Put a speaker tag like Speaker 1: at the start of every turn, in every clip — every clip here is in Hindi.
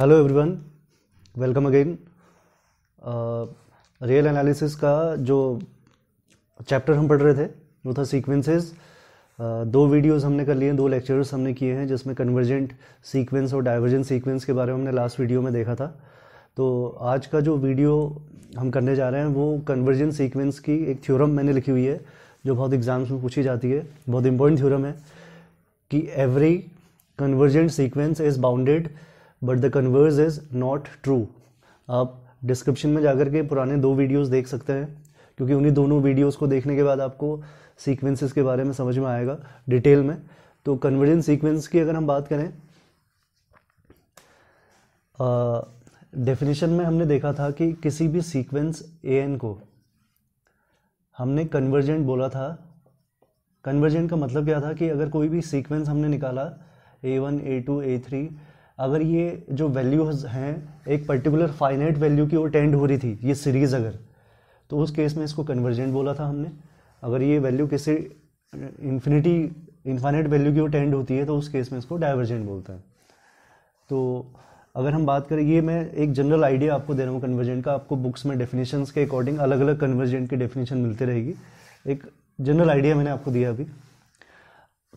Speaker 1: Hello everyone welcome again real analysis का जो चैप्टर हम पढ़ रहे थे, वो था सीक्वेंसेस दो वीडियोस हमने कर लिए, दो लेक्चर्स हमने किए हैं, जिसमें कन्वर्जेंट सीक्वेंस और डाइवर्जेंट सीक्वेंस के बारे में हमने लास्ट वीडियो में देखा था. तो आज का जो वीडियो हम करने जा रहे हैं, वो कन्वर्जेंट सीक्वेंस की एक थ्योरम मैंने लिखी हुई है, जो बहुत एग्ज़ाम्स में पूछी जाती है. बहुत इंपॉर्टेंट थ्योरम है कि every convergent sequence is bounded but the converse is not true आप डिस्क्रिप्शन में जाकर के पुराने दो वीडियोस देख सकते हैं, क्योंकि उन्हीं दोनों वीडियोस को देखने के बाद आपको सीक्वेंसेस के बारे में समझ में आएगा डिटेल में। तो कन्वर्जेंट सीक्वेंस की अगर हम बात करें डेफिनेशन में हमने देखा था कि किसी भी सीक्वेंस ए एन को हमने कन्वर्जेंट बोला था। कन्वर्जेंट का मतलब क्या था कि अगर कोई भी सीक्वेंस हमने निकाला a one a two a three अगर ये जो वैल्यूज़ हैं, एक पर्टिकुलर फाइनाइट वैल्यू की ओर टेंड हो रही थी, ये सीरीज़ अगर तो उस केस में इसको कन्वर्जेंट बोला था हमने। अगर ये वैल्यू किसी इन्फिनिटी इन्फाइनाइट वैल्यू की ओर टेंड होती है तो उस केस में इसको डाइवर्जेंट बोलते हैं। तो अगर हम बात करें, ये मैं एक जनरल आइडिया आपको दे रहा हूँ कन्वर्जेंट का। आपको बुक्स में डेफिनेशन के अकॉर्डिंग अलग अलग कन्वर्जेंट की डेफिनेशन मिलती रहेगी। एक जनरल आइडिया मैंने आपको दिया अभी।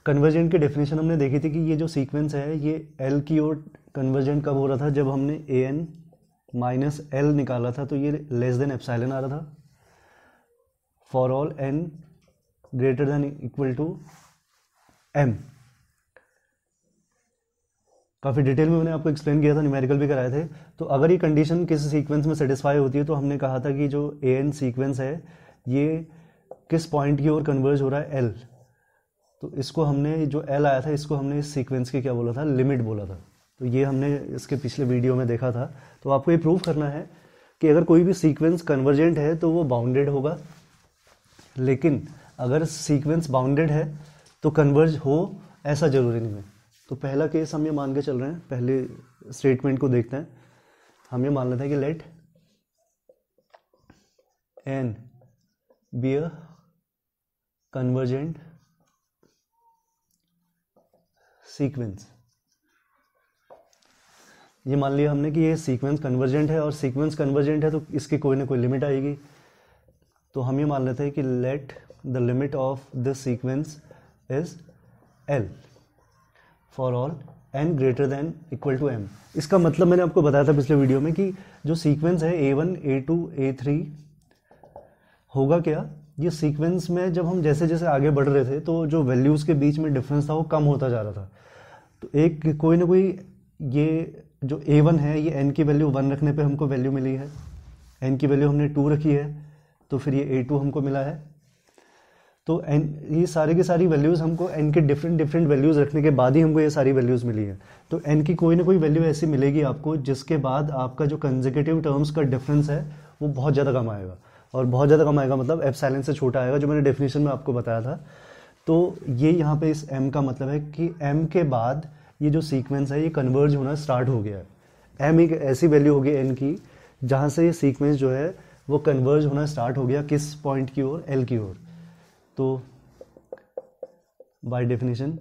Speaker 1: कन्वर्जेंट की डेफिनेशन हमने देखी थी कि ये जो सीक्वेंस है, ये एल की ओर कन्वर्जेंट कब हो रहा था? जब हमने ए एन माइनस एल निकाला था तो ये लेस देन एप्साइलन आ रहा था। For all n greater than equal to m काफ़ी डिटेल में मैंने आपको एक्सप्लेन किया था न्यूमेरिकल भी कराए थे। तो अगर ये कंडीशन किसी सीक्वेंस में सेटिस्फाई होती है तो हमने कहा था कि जो ए एन सीक्वेंस है, ये किस पॉइंट की ओर कन्वर्ज हो रहा है एल तो इसको हमने जो एल आया था, इसको हमने इस सीक्वेंस के क्या बोला था? लिमिट बोला था। तो ये हमने इसके पिछले वीडियो में देखा था। तो आपको ये प्रूव करना है कि अगर कोई भी सीक्वेंस कन्वर्जेंट है तो वो बाउंडेड होगा। लेकिन अगर सीक्वेंस बाउंडेड है तो कन्वर्ज हो, ऐसा ज़रूरी नहीं है। तो पहला केस हम ये मान के चल रहे हैं। पहले स्टेटमेंट को देखते हैं। हम ये मान लेते हैं कि let n be a convergent sequence ये मान लिया हमने कि ये सीक्वेंस कन्वर्जेंट है और सीक्वेंस कन्वर्जेंट है तो इसकी कोई ना कोई लिमिट आएगी। तो हम ये मान लेते हैं कि let the limit of this sequence is l for all n greater than equal to m इसका मतलब मैंने आपको बताया था पिछले वीडियो में कि जो सीक्वेंस है a one a two a three होगा क्या? ये सीक्वेंस में जब हम जैसे जैसे आगे बढ़ रहे थे तो जो वैल्यूज़ के बीच में डिफरेंस था वो कम होता जा रहा था। तो एक कोई ना कोई ये जो ए वन है, ये एन की वैल्यू वन रखने पे हमको वैल्यू मिली है। एन की वैल्यू हमने टू रखी है तो फिर ये ए टू हमको मिला है। तो एन ये सारे की सारी वैल्यूज़ हमको एन के डिफरेंट डिफरेंट वैल्यूज़ रखने के बाद ही हमको ये सारी वैल्यूज़ मिली है। तो एन की कोई ना कोई वैल्यू ऐसी मिलेगी आपको, जिसके बाद आपका जो कंजिकेटिव टर्म्स का डिफरेंस है, वो बहुत ज़्यादा कम आएगा। और बहुत ज़्यादा कम आएगा मतलब एफ़ से छोटा आएगा, जो मैंने डेफिनेशन में आपको बताया था। तो ये यहाँ पे इस एम का मतलब है कि एम के बाद ये जो सीक्वेंस है, ये कन्वर्ज होना स्टार्ट हो गया है। एम एक ऐसी वैल्यू होगी एन की, जहाँ से ये सीक्वेंस जो है, वो कन्वर्ज होना स्टार्ट हो गया किस पॉइंट की ओर? एल की ओर। तो by definition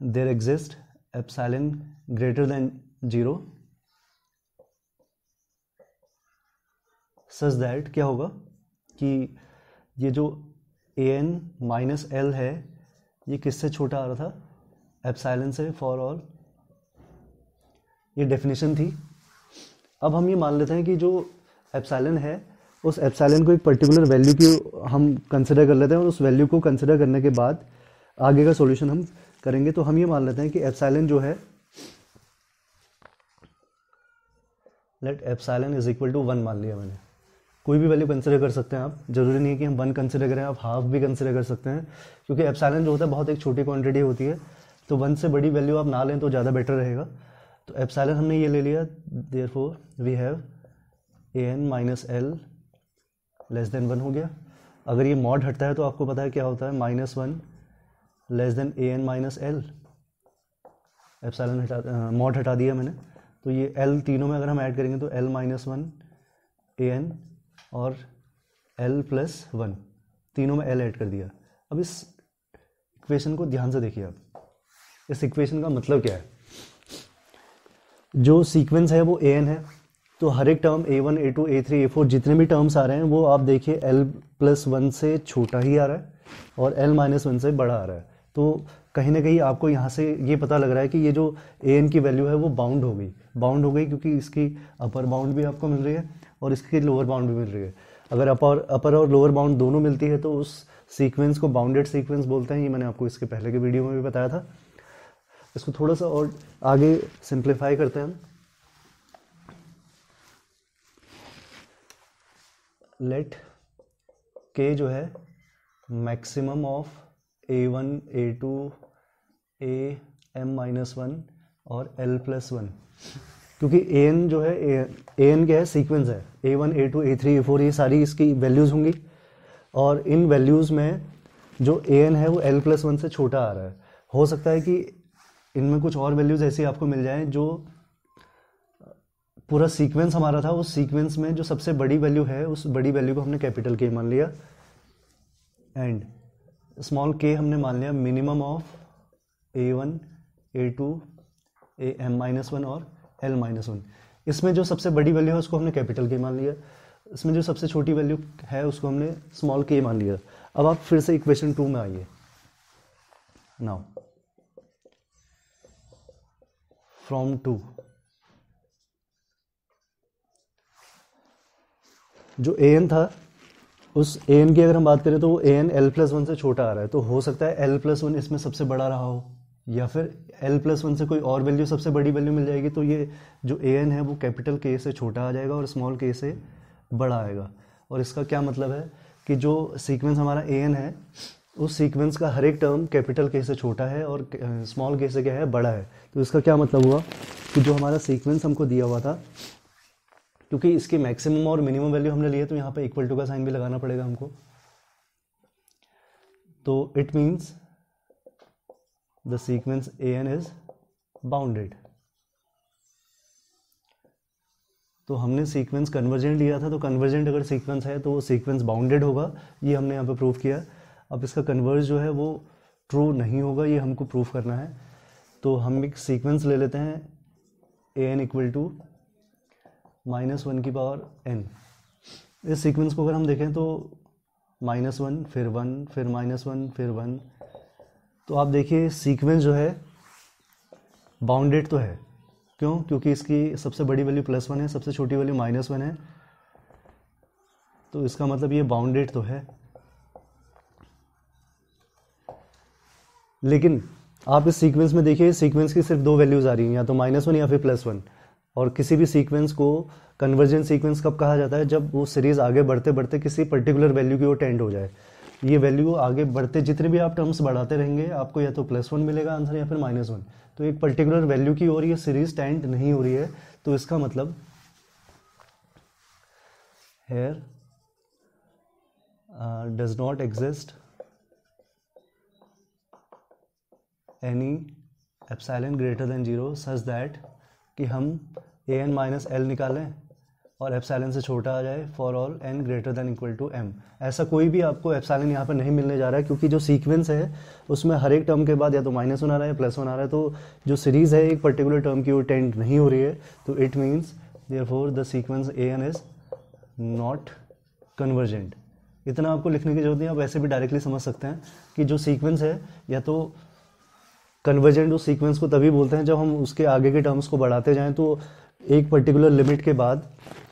Speaker 1: there exist epsilon greater than zero such that क्या होगा कि ये जो ए एन माइनस एल है, ये किससे छोटा आ रहा था? एप्साइलन से फॉर ऑल ये डेफिनेशन थी। अब हम ये मान लेते हैं कि जो एप्साइलन है, उस एप्साइलन को एक पर्टिकुलर वैल्यू की हम कंसिडर कर लेते हैं और उस वैल्यू को कंसिडर करने के बाद आगे का सॉल्यूशन हम करेंगे। तो हम ये मान लेते हैं कि एप्साइलन जो है let epsilon is equal to one मान लिया मैंने। कोई भी वैल्यू कंसिडर कर सकते हैं आप। ज़रूरी नहीं है कि हम वन कंसिडर करें, आप हाफ़ भी कंसिडर कर सकते हैं। क्योंकि एप्साइलन जो होता है, बहुत एक छोटी क्वांटिटी होती है। तो वन से बड़ी वैल्यू आप ना लें तो ज़्यादा बेटर रहेगा। तो एप्साइलन हमने ये ले लिया। Therefore we have a n minus l less than one हो गया। अगर ये मॉड हटता है तो आपको पता है क्या होता है? Minus one less than a n minus l epsilon हटा मॉड हटा दिया मैंने। तो ये एल तीनों में अगर हम ऐड करेंगे तो l minus one a n और एल प्लस वन तीनों में एल ऐड कर दिया। अब इस इक्वेशन को ध्यान से देखिए आप। इस इक्वेशन का मतलब क्या है? जो सीक्वेंस है वो ए एन है तो हर एक term a one a two a three a four जितने भी टर्म्स आ रहे हैं, वो आप देखिए एल प्लस वन से छोटा ही आ रहा है और एल माइनस वन से बड़ा आ रहा है। तो कहीं ना कहीं आपको यहाँ से ये पता लग रहा है कि ये जो ए एन की वैल्यू है, वो बाउंड हो गई। बाउंड हो गई क्योंकि इसकी अपर बाउंड भी आपको मिल रही है। और इसकी लोअर बाउंड भी मिल रही है। अगर अपर अपर और लोअर बाउंड दोनों मिलती है तो उस सीक्वेंस को बाउंडेड सीक्वेंस बोलते हैं, ये मैंने आपको इसके पहले के वीडियो में भी बताया था। इसको थोड़ा सा और आगे सिंप्लीफाई करते हैं हम। लेट के जो है maximum of a one a two a m minus one और एल प्लस वन क्योंकि ए एन जो है ए एन क्या है? सीक्वेंस है। A one a two a three a four ये सारी इसकी वैल्यूज़ होंगी। और इन वैल्यूज़ में जो ए एन है, वो एल प्लस वन से छोटा आ रहा है। हो सकता है कि इनमें कुछ और वैल्यूज़ ऐसी आपको मिल जाएँ जो पूरा सीक्वेंस हमारा था। उस सीक्वेंस में जो सबसे बड़ी वैल्यू है, उस बड़ी वैल्यू को हमने कैपिटल के मान लिया। एंड स्मॉल के हमने मान लिया minimum of a one a two a m minus one और एल माइनस वन। इसमें जो सबसे बड़ी वैल्यू है, उसको हमने कैपिटल के मान लिया। इसमें जो सबसे छोटी वैल्यू है, उसको हमने स्मॉल के मान लिया। अब आप फिर से इक्वेशन टू में आइए। नाउ फ्रॉम टू जो ए एन था, उस ए एन की अगर हम बात करें तो वो a n l plus one से छोटा आ रहा है। तो हो सकता है एल प्लस वन इसमें सबसे बड़ा रहा हो। या फिर एल प्लस वन से कोई और वैल्यू सबसे बड़ी वैल्यू मिल जाएगी तो ये जो ए एन है, वो कैपिटल के से छोटा आ जाएगा और स्मॉल के से बड़ा आएगा। और इसका क्या मतलब है कि जो सीक्वेंस हमारा ए एन है, उस सीक्वेंस का हर एक टर्म कैपिटल के से छोटा है और स्मॉल के से क्या है, बड़ा है। तो इसका क्या मतलब हुआ कि जो हमारा सीक्वेंस हमको दिया हुआ था, क्योंकि इसकी मैक्सिमम और मिनिमम वैल्यू हमने लिए तो यहाँ पे इक्वल टू का साइन भी लगाना पड़ेगा हमको। तो it means sequence a n is bounded तो हमने सीक्वेंस कन्वर्जेंट लिया था तो कन्वर्जेंट अगर सीक्वेंस है तो वो सीक्वेंस बाउंडेड होगा। ये हमने यहाँ पे प्रूव किया। अब इसका कन्वर्ज जो है, वो ट्रू नहीं होगा, ये हमको प्रूव करना है। तो हम एक सीक्वेंस ले लेते हैं। A n equal to minus one की पावर एन इस सीक्वेंस को अगर हम देखें तो माइनस वन फिर वन फिर माइनस वन फिर वन तो आप देखिए सीक्वेंस जो है बाउंडेड तो है। क्यों? क्योंकि इसकी सबसे बड़ी वैल्यू प्लस वन है, सबसे छोटी वैल्यू माइनस वन है। तो इसका मतलब ये बाउंडेड तो है। लेकिन आप इस सीक्वेंस में देखिए सीक्वेंस की सिर्फ़ दो वैल्यूज़ आ रही हैं, या तो माइनस वन या फिर प्लस वन और किसी भी सीक्वेंस को कन्वर्जेंट सीक्वेंस कब कहा जाता है? जब वो सीरीज़ आगे बढ़ते बढ़ते किसी पर्टिकुलर वैल्यू की ओर टेंड हो जाए। ये वैल्यू आगे बढ़ते, जितने भी आप टर्म्स बढ़ाते रहेंगे, आपको या तो प्लस वन मिलेगा आंसर या फिर माइनस वन तो एक पर्टिकुलर वैल्यू की ओर ये सीरीज़ टेंट नहीं हो रही है तो इसका मतलब here does not exist any epsilon greater than zero such that कि हम ए एन माइनस एल निकालें और एप्साइलन से छोटा आ जाए for all n greater than equal to m ऐसा कोई भी आपको एप्साइलन यहाँ पर नहीं मिलने जा रहा है, क्योंकि जो सीक्वेंस है, उसमें हर एक टर्म के बाद या तो माइनस वन आ रहा है या प्लस वन आ रहा है तो जो सीरीज़ है, एक पर्टिकुलर टर्म की वो टेंड नहीं हो रही है। तो it means therefore the sequence a n is not convergent इतना आपको लिखने की ज़रूरत नहीं, आप ऐसे भी डायरेक्टली समझ सकते हैं कि जो सीक्वेंस है, या तो कन्वर्जेंट उस सीक्वेंस को तभी बोलते हैं जब हम उसके आगे के टर्म्स को बढ़ाते जाएँ तो एक पर्टिकुलर लिमिट के बाद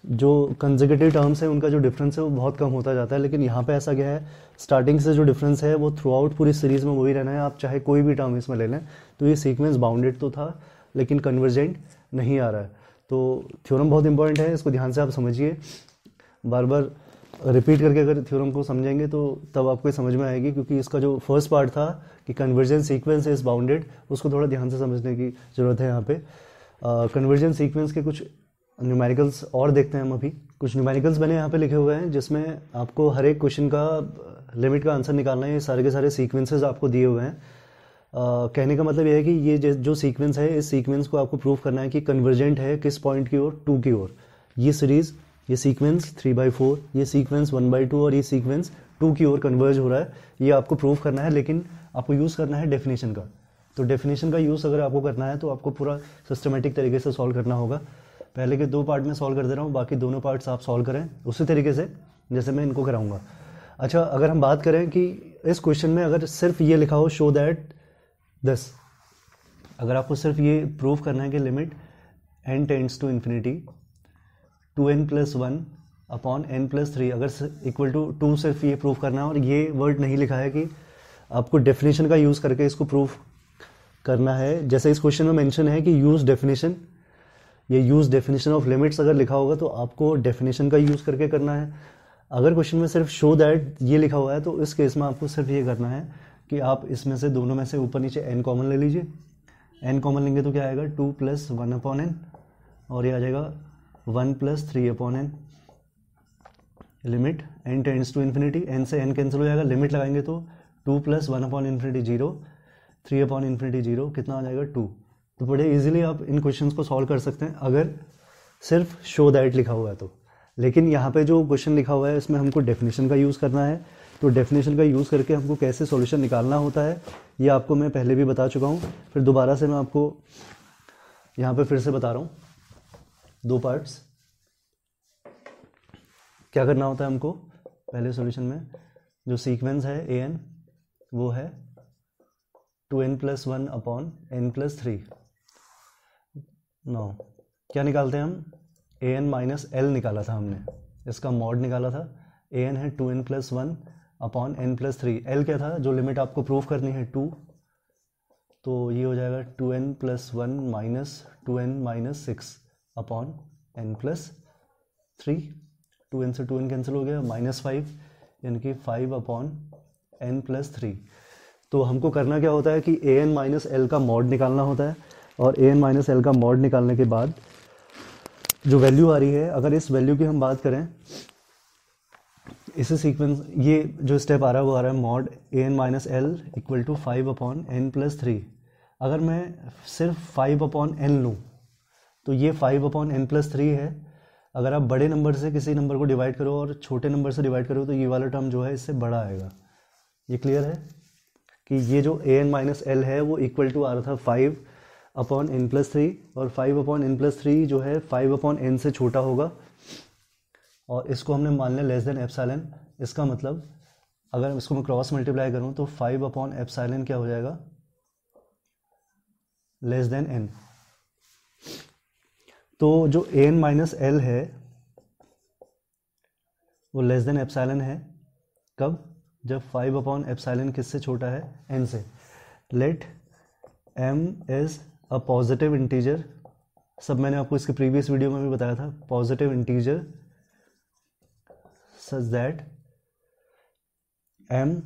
Speaker 1: जो कंजिकेटिव टर्म्स हैं, उनका जो डिफरेंस है, वो बहुत कम होता जाता है। लेकिन यहाँ पे ऐसा गया है स्टार्टिंग से जो डिफरेंस है, वो थ्रू आउट पूरी सीरीज़ में वही रहना है। आप चाहे कोई भी टर्म इसमें ले लें तो ये सीक्वेंस बाउंडेड तो था, लेकिन कन्वर्जेंट नहीं आ रहा है। तो थ्योरम बहुत इंपॉर्टेंट है, इसको ध्यान से आप समझिए। बार बार रिपीट करके अगर थ्योरम को समझेंगे तो तब आपको समझ में आएगी, क्योंकि इसका जो फ़र्स्ट पार्ट था कि कन्वर्जन सीक्वेंस इज़ बाउंडेड उसको थोड़ा ध्यान से समझने की ज़रूरत है यहाँ पे। कन्वर्जन सीक्वेंस के कुछ न्यूमेरिकल्स और देखते हैं हम अभी। कुछ न्यूमेरिकल्स मैंने यहाँ पे लिखे हुए हैं जिसमें आपको हर एक क्वेश्चन का लिमिट का आंसर निकालना है। ये सारे के सारे सीक्वेंसेज आपको दिए हुए हैं। Uh, कहने का मतलब ये है कि ये जो सीक्वेंस है इस सीक्वेंस को आपको प्रूव करना है कि कन्वर्जेंट है किस पॉइंट की ओर टू की ओर। ये सीरीज़ ये सीक्वेंस थ्री बाई फोर ये सीक्वेंस वन बाई टू और ये सीक्वेंस टू की ओर कन्वर्ज हो रहा है। ये आपको प्रूव करना है लेकिन आपको यूज़ करना है डेफिनेशन का। तो डेफिनेशन का यूज़ अगर आपको करना है तो आपको पूरा सिस्टमेटिक तरीके से सॉल्व करना होगा। पहले के दो पार्ट में सॉल्व कर दे रहा हूँ, बाकी दोनों पार्ट्स आप सॉल्व करें उसी तरीके से, जैसे मैं इनको कराऊँगा। अच्छा अगर हम बात करें कि इस क्वेश्चन में अगर सिर्फ़ ये लिखा हो शो दैट दस अगर आपको सिर्फ़ ये प्रूव करना है कि limit n tends to infinity two n plus one upon n plus three अगर इक्वल टू टू सिर्फ़ ये प्रूव करना है, और ये वर्ड नहीं लिखा है कि आपको डेफिनेशन का यूज़ करके इसको प्रूव करना है। जैसे इस क्वेश्चन में मेंशन है कि यूज़ डेफिनेशन ये यूज़ डेफिनेशन ऑफ़ लिमिट्स अगर लिखा होगा तो आपको डेफिनेशन का यूज़ करके करना है। अगर क्वेश्चन में सिर्फ़ शो दैट ये लिखा हुआ है तो इस केस में आपको सिर्फ़ ये करना है कि आप इसमें से दोनों में से ऊपर नीचे एन कॉमन ले लीजिए। एन कॉमन लेंगे तो क्या आएगा? Two plus one upon n और ये आ जाएगा one plus three upon n limit n tends to infinity n से एन कैंसिल हो जाएगा। लिमिट लगाएँगे तो two plus one upon infinity zero three upon infinity zero कितना आ जाएगा टू तो बड़े इजीली आप इन क्वेश्चंस को सॉल्व कर सकते हैं, अगर सिर्फ़ शो दैट लिखा हुआ है तो. लेकिन यहाँ पे जो क्वेश्चन लिखा हुआ है, इसमें हमको डेफिनेशन का यूज़ करना है. तो डेफिनेशन का यूज़ करके हमको कैसे सॉल्यूशन निकालना होता है, ये आपको मैं पहले भी बता चुका हूँ. फिर दोबारा से मैं आपको यहाँ पे फिर से बता रहा हूँ. दो पार्ट्स क्या करना होता है हमको? पहले सॉल्यूशन में जो सीक्वेंस है ए एन वो है two n plus one upon n plus three. Now क्या निकालते हैं हम? ए एन माइनस एल निकाला था हमने। इसका मॉड निकाला था। ए एन है two n plus one upon n plus three. L क्या था? जो लिमिट आपको प्रूव करनी है, टू। तो ये हो जाएगा two n plus one minus two n minus six upon n plus three. Two n से टू एन कैंसिल हो गया, माइनस फाइव, यानी कि five upon n plus three. तो हमको करना क्या होता है कि ए एन माइनस एल का मॉड निकालना होता है और ए एन माइनस एल का मॉड निकालने के बाद जो वैल्यू आ रही है, अगर इस वैल्यू की हम बात करें, इसे सीक्वेंस ये जो स्टेप आ रहा है, वो आ रहा है mod a n minus l equal to five upon n plus three अगर मैं सिर्फ़ फाइव अपॉन एन लूँ तो ये five upon n plus three है। अगर आप बड़े नंबर से किसी नंबर को डिवाइड करो और छोटे नंबर से डिवाइड करो तो ये वाला टर्म जो है, इससे बड़ा आएगा। ये क्लियर है? कि ये जो ए एन माइनस एल है, वो इक्वल टू आ रहा था five upon n plus three और five upon n plus three जो है फाइव अपॉन एन से छोटा होगा। और इसको हमने मान लिया लेस देन एप्साइलन इसका मतलब अगर इसको मैं क्रॉस मल्टीप्लाई करूँ तो फाइव अपॉन एप्साइलन क्या हो जाएगा? लेस देन एन तो जो ए एन माइनस एल है, वो लेस देन एप्साइलन है। कब? जब फाइव अपॉन एप्साइलन किससे छोटा है? एन से। Let m is a positive integer सब मैंने आपको इसके प्रीवियस वीडियो में भी बताया था। Positive integer such that m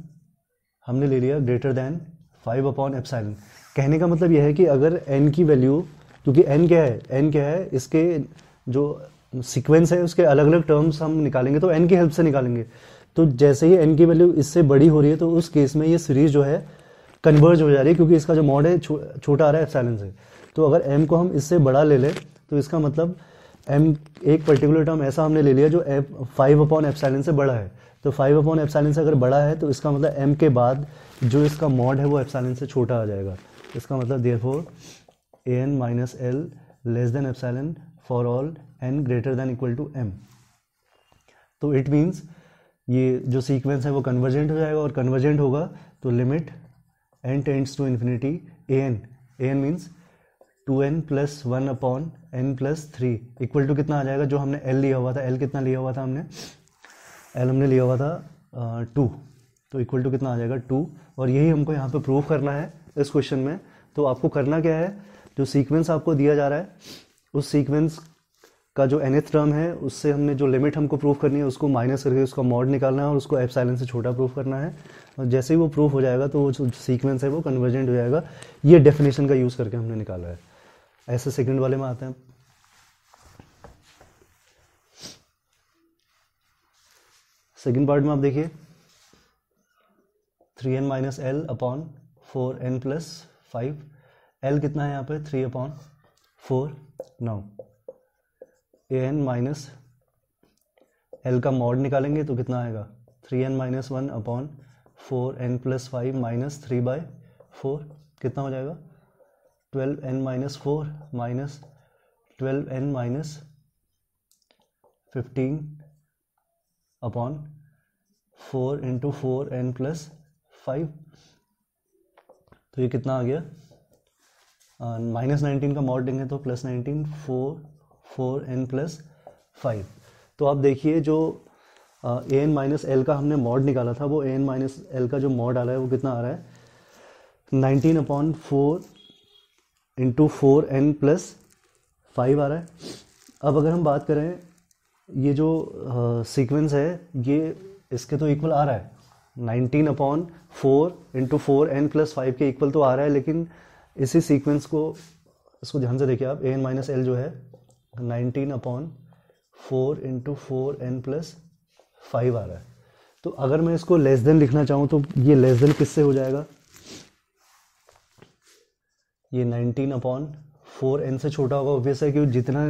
Speaker 1: हमने ले लिया greater than five upon epsilon कहने का मतलब यह है कि अगर एन की वैल्यू क्योंकि एन क्या है? एन क्या है? इसके जो सीक्वेंस है, उसके अलग अलग टर्म्स हम निकालेंगे तो एन की हेल्प से निकालेंगे। तो जैसे ही एन की वैल्यू इससे बड़ी हो रही है तो उस केस में ये सीरीज़ जो है कन्वर्ज हो जा रही है क्योंकि इसका जो मॉड है छो, छोटा आ रहा है एप्साइलन से। तो अगर एम को हम इससे बड़ा ले लें तो इसका मतलब एम एक पर्टिकुलर टर्म ऐसा हमने ले लिया जो एफ़ फाइव अपॉन एप्साइलन से बड़ा है। तो फाइव अपॉन एप्साइलन से अगर बड़ा है तो इसका मतलब एम के बाद जो इसका मॉड है वो एप्साइलन से छोटा आ जाएगा। इसका मतलब therefore a n minus l less than epsilon for all n greater than equal to m तो इट मीन्स ये जो सीक्वेंस है वो कन्वर्जेंट हो जाएगा और कन्वर्जेंट होगा तो limit n tends to infinity a n a n means two n plus one upon n plus three equal to कितना आ जाएगा? जो हमने एल लिया हुआ था। एल कितना लिया हुआ था हमने? एल हमने लिया हुआ था टू तो इक्वल टू कितना आ जाएगा? टू और यही हमको यहाँ पे प्रूव करना है इस क्वेश्चन में। तो आपको करना क्या है? जो सीक्वेंस आपको दिया जा रहा है, उस सीक्वेंस का जो एनथ टर्म है, उससे हमने जो लिमिट हमको प्रूफ करनी है, उसको माइनस करके उसका मॉड निकालना है और उसको एप्साइलन से छोटा प्रूफ करना है। और जैसे ही वो प्रूफ हो जाएगा तो वो जो सीक्वेंस है वो कन्वर्जेंट हो जाएगा। ये डेफिनेशन का यूज़ करके हमने निकाला है। ऐसे सेकेंड वाले में आते हैं। सेकेंड पार्ट में आप देखिए। Three n minus l upon four n plus five l कितना है यहाँ पे? Three upon four now a n minus l का मॉड निकालेंगे तो कितना आएगा? Three n minus one upon four n plus five minus three by four कितना हो जाएगा? Twelve n minus four minus twelve n minus fifteen upon four into four n plus five तो ये कितना आ गया? माइनस नाइनटीन का मॉड देंगे तो plus nineteen four four n plus five. तो आप देखिए जो ए एन माइनस एल का हमने मॉड निकाला था वो ए एन माइनस एल का जो मॉड आ रहा है वो कितना आ रहा है? Nineteen upon four into four n plus five आ रहा है। अब अगर हम बात करें ये जो सीक्वेंस uh, है ये इसके तो इक्वल आ रहा है। Nineteen upon four into four n plus five के इक्वल तो आ रहा है लेकिन इसी सीक्वेंस को इसको ध्यान से देखिए आप ए एन माइनस एल जो है nineteen upon four into four n plus five आ रहा है। तो अगर मैं इसको लेस देन लिखना चाहूँ तो ये लेस देन किससे हो जाएगा? ये नाइनटीन अपॉन फोर एन से छोटा होगा। ऑब्वियस है कि जितना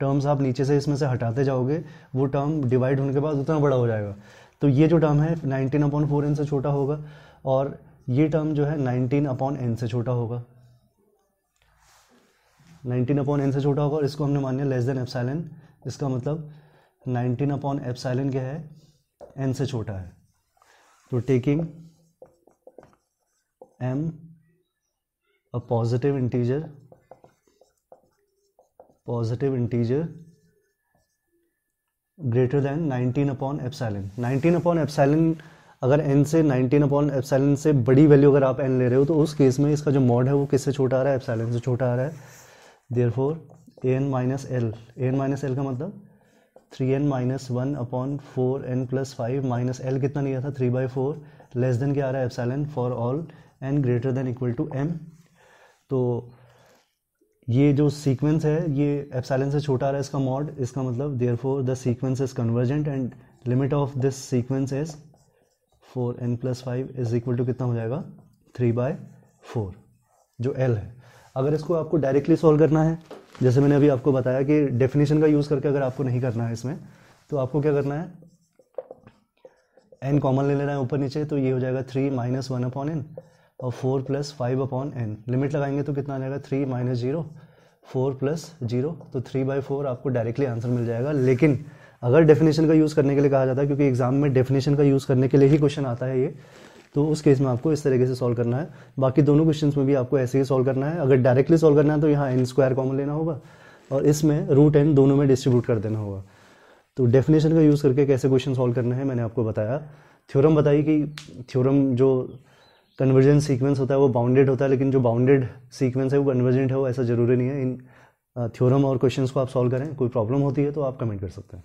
Speaker 1: टर्म्स आप नीचे से इसमें से हटाते जाओगे, वो टर्म डिवाइड होने के बाद उतना बड़ा हो जाएगा। तो ये जो टर्म है, नाइनटीन अपॉन फोर एन से छोटा होगा, और ये टर्म जो है, नाइनटीन अपॉन एन से छोटा होगा। नाइनटीन अपॉन एन से छोटा होगा और इसको हमने मान लिया लेस देन एप्साइलन इसका मतलब नाइनटीन अपॉन एप्साइलन क्या है? एन से छोटा है। तो taking m a positive integer positive integer greater than 19 upon epsilon 19 upon epsilon अगर n से 19 अपॉन एप्साइलन से बड़ी वैल्यू अगर आप n ले रहे हो तो उस केस में इसका जो मॉड है वो किससे छोटा आ रहा है? एप्साइलन से छोटा आ रहा है। Therefore a n minus l n minus l का मतलब three n minus one upon four n plus five minus l कितना लिया था? Three by four less than क्या आ रहा है? Epsilon for all n greater than equal to m तो ये जो सीक्वेंस है, ये एप्साइलन से छोटा आ रहा है इसका मॉड इसका मतलब therefore the sequence is convergent and limit of this sequence is four n plus five is equal to कितना हो जाएगा? थ्री बाय फोर जो एल है। अगर इसको आपको डायरेक्टली सॉल्व करना है, जैसे मैंने अभी आपको बताया कि डेफिनेशन का यूज़ करके अगर आपको नहीं करना है इसमें तो आपको क्या करना है? एन कॉमन ले लेना है ऊपर नीचे तो ये हो जाएगा three minus one upon n और four plus five upon n limit लगाएँगे तो कितना आ जाएगा? Three minus zero four plus zero तो थ्री बाई फोर आपको डायरेक्टली आंसर मिल जाएगा। लेकिन अगर डेफिनेशन का यूज़ करने के लिए कहा जाता है, क्योंकि एग्ज़ाम में डेफिनेशन का यूज़ करने के लिए ही क्वेश्चन आता है ये तो उस केस में आपको इस तरीके से सॉल्व करना है। बाकी दोनों क्वेश्चन में भी आपको ऐसे ही सॉल्व करना है। अगर डायरेक्टली सॉल्व करना है तो यहाँ एन स्क्वायर कॉमन लेना होगा और इसमें रूट एन दोनों में डिस्ट्रीब्यूट कर देना होगा। तो डेफिनेशन का यूज़ करके कैसे क्वेश्चन सॉल्व करना है मैंने आपको बताया। थ्योरम बताई कि थ्योरम जो कन्वर्जेंट सीक्वेंस होता है, वो बाउंडेड होता है, लेकिन जो बाउंडेड सीक्वेंस है, वो कन्वर्जेंट है, वो ऐसा ज़रूरी नहीं है। इन थ्योरम और क्वेश्चंस को आप सॉल्व करें, कोई प्रॉब्लम होती है तो आप कमेंट कर सकते हैं।